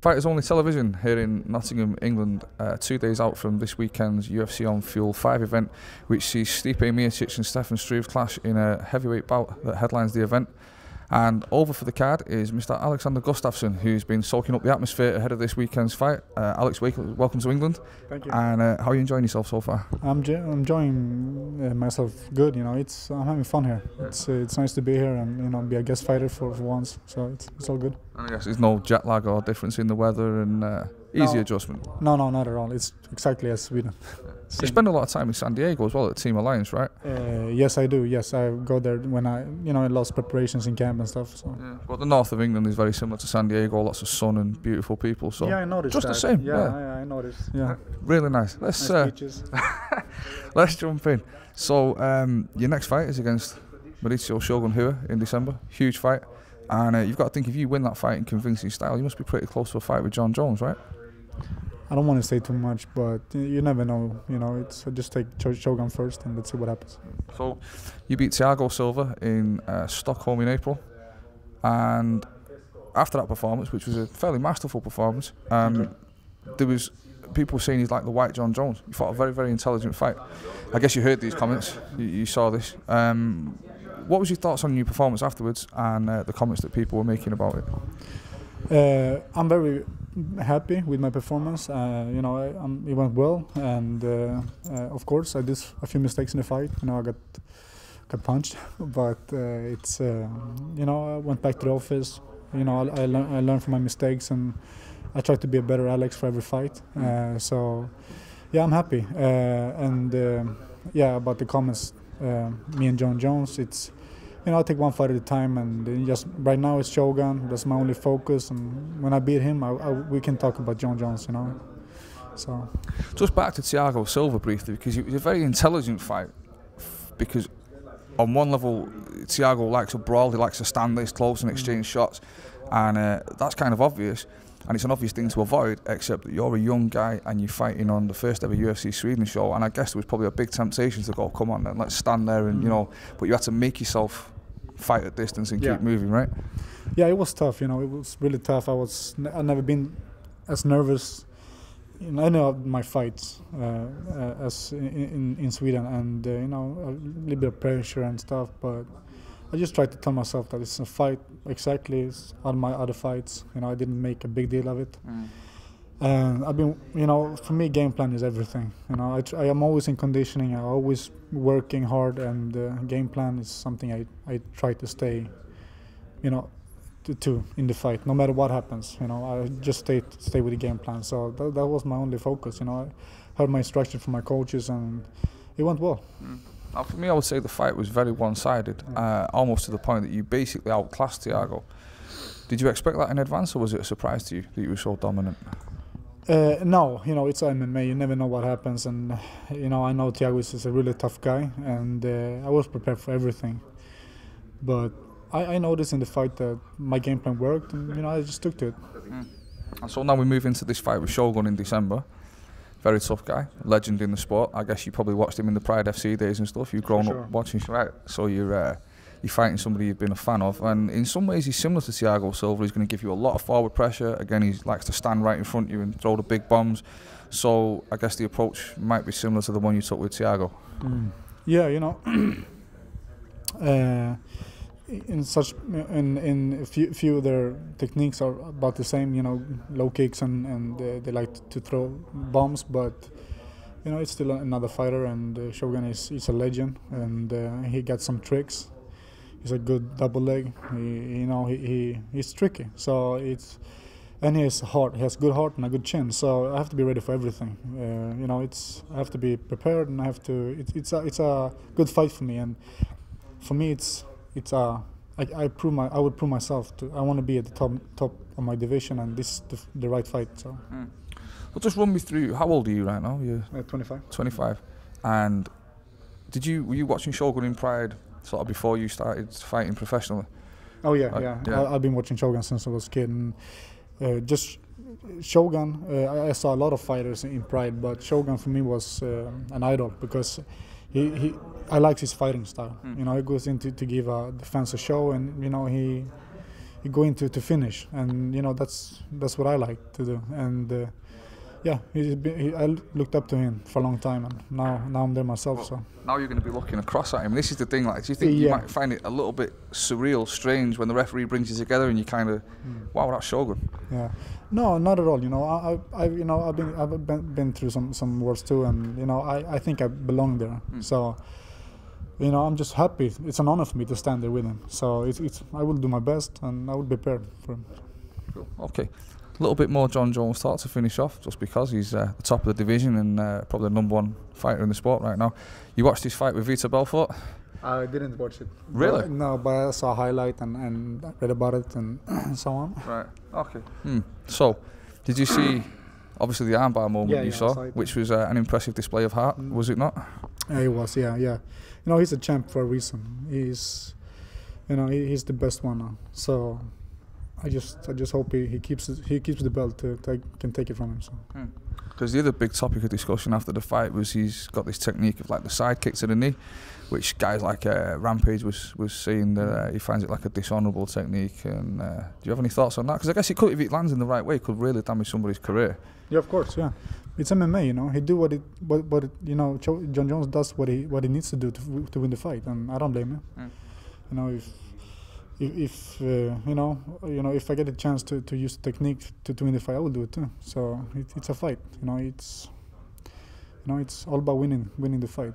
Fighters Only Television here in Nottingham, England, uh, two days out from this weekend's UFC on Fuel 5 event, which sees Stipe Miocic and Stefan Struve clash in a heavyweight bout that headlines the event. And over for the card is Mr. Alexander Gustafsson, who's been soaking up the atmosphere ahead of this weekend's fight. Uh, Alex, welcome to England. Thank you. And uh, how are you enjoying yourself so far? I'm, I'm enjoying uh, myself good. You know, it's I'm having fun here. It's uh, it's nice to be here and you know be a guest fighter for, for once. So it's it's all good. And I guess there's no jet lag or difference in the weather and uh, easy no. adjustment. No, no, not at all. It's exactly as Sweden. You spend a lot of time in San Diego as well at Team Alliance, right? Uh, yes, I do. Yes, I go there when I, you know, in lots of preparations in camp and stuff. So. Yeah. Well, the north of England is very similar to San Diego. Lots of sun and beautiful people. So yeah, I noticed. Just that. the same. Yeah, yeah. I, I, noticed. Yeah. Really nice. Let's nice uh, let's jump in. So um, your next fight is against Mauricio Shogun Rua in December. Huge fight. And uh, you've got to think if you win that fight in convincing style, you must be pretty close to a fight with Jon Jones, right? I don't want to say too much, but you never know. You know, it's just take Shogun first, and let's see what happens. So, you beat Thiago Silva in uh, Stockholm in April, and after that performance, which was a fairly masterful performance, um, there was people saying he's like the white Jon Jones. You fought a very, very intelligent fight. I guess you heard these comments. You, you saw this. Um, what was your thoughts on your performance afterwards and uh, the comments that people were making about it? Uh, I'm very happy with my performance. Uh, you know, I, it went well, and uh, uh, of course, I did a few mistakes in the fight. You know, I got got punched, but uh, it's uh, you know, I went back to the office. You know, I, I, learned, I learned from my mistakes, and I tried to be a better Alex for every fight. so, yeah, I'm happy. and yeah, about the comments, me and Jon Jones, it's you know, I take one fight at a time, and just right now it's Shogun. That's my only focus, and when I beat him, I, I, we can talk about Jon Jones, you know. So, just back to Thiago Silva briefly, because it was a very intelligent fight. Because on one level, Thiago likes a brawl, he likes to stand this close and exchange mm. shots, and uh, that's kind of obvious. And it's an obvious thing to avoid, except that you're a young guy and you're fighting on the first ever UFC Sweden show. And I guess there was probably a big temptation to go, come on, then let's stand there and, you mm. know, but you had to make yourself fight at distance and yeah. keep moving, right? Yeah, it was tough. You know, it was really tough. I was, I've never been as nervous in any of my fights uh, uh, as in, in, in Sweden, and uh, you know, a little bit of pressure and stuff, but I just tried to tell myself that it's a fight exactly as all my other fights. You know, I didn't make a big deal of it. Mm. And I've been, you know, for me, game plan is everything. You know, I, I am always in conditioning. I'm always working hard, and uh, game plan is something I, I try to stay, you know, to, to in the fight, no matter what happens. You know, I just stay stay with the game plan. So that, that was my only focus. You know, I heard my instruction from my coaches, and it went well. Mm. Now, for me, I would say the fight was very one-sided, uh, almost to the point that you basically outclassed Thiago. Did you expect that in advance, or was it a surprise to you that you were so dominant? Uh, no, you know it's MMA. You never know what happens, and you know I know Thiago is a really tough guy, and uh, I was prepared for everything. But I, I, noticed in the fight that my game plan worked, and you know I just stuck to it. Mm. So now we move into this fight with Shogun in December very tough guy, legend in the sport. I guess you probably watched him in the Pride FC days and stuff. You've grown sure. up watching, right? So you're uh, you're fighting somebody you've been a fan of, and in some ways he's similar to Thiago Silva. He's going to give you a lot of forward pressure. Again, he likes to stand right in front of you and throw the big bombs. So I guess the approach might be similar to the one you took with Thiago. Mm. Yeah, you know. uh, in such in in a few, few of their techniques are about the same you know low kicks and and they like to throw bombs but you know it's still another fighter and uh, Shogun is, is a legend and uh, he got some tricks he's a good double leg he, you know he, he he's tricky so it's and he has heart he has good heart and a good chin so I have to be ready for everything uh, you know it's I have to be prepared and I have to it, it's a it's a good fight for me and for me it's it's uh, I, I prove my I would prove myself to I want to be at the top top of my division and this is the, the right fight so. Mm. Well, just run me through. How old are you right now? You're uh, 25. 25, and did you were you watching Shogun in Pride sort of before you started fighting professionally? Oh yeah, yeah. yeah. I, have been watching Shogun since I was a kid. And, uh, just Shogun, uh, I saw a lot of fighters in Pride, but Shogun for me was uh, an idol because he, he I like his fighting style. Mm. You know, he goes into to, give a defense a show, and you know he you go into to finish, and you know that's that's what I like to do. And uh, yeah, he's been, he, I looked up to him for a long time, and now now I'm there myself. So Now you're going to be looking across at him. This is the thing. Like, do you think you might find it a little bit surreal, strange when the referee brings you together and you kind of, hmm. wow, that's Shogun. yeah, no, not at all. You know, I, I, you know I've been I've been, been through some some wars too, and you know I, I think I belong there. Hmm. So. You know, I'm just happy. It's an honor for me to stand there with him. So it's, it's I will do my best, and I will be prepared for him. Cool. Okay. A little bit more Jon Jones talk to finish off, just because he's uh, the top of the division and uh, probably the number one fighter in the sport right now. You watched his fight with Vitor Belfort. I didn't watch it. Really? But- no, but I saw a highlight and, and read about it and so on. Right. Okay. Hmm. So, did you see, obviously the armbar moment Yeah, you yeah, saw, which was uh, an impressive display of heart, Mm. was it not? Yeah, he was, yeah, yeah. You know, he's a champ for a reason. He's, you know, he's the best one now. So, I just, I just hope he, he keeps he keeps the belt to, to can take it from him. So. Because the other big topic of discussion after the fight was he's got this technique of like the side kick to the knee, which guys like uh, Rampage was was saying that uh, he finds it like a dishonourable technique. And uh, do you have any thoughts on that? Because I guess it could, if it lands in the right way, it could really damage somebody's career. Yeah, of course, yeah. It's MMA, you know. He do what it, what, what it, you know. Cho- Jon Jones does what he, what he needs to do to, to win the fight, and I don't blame him. Mm. You know, if, if, if uh, you know, you know, if I get a chance to, to use technique to, to win the fight, I will do it too. So it, it's a fight, you know. It's, you know, it's all about winning, winning the fight.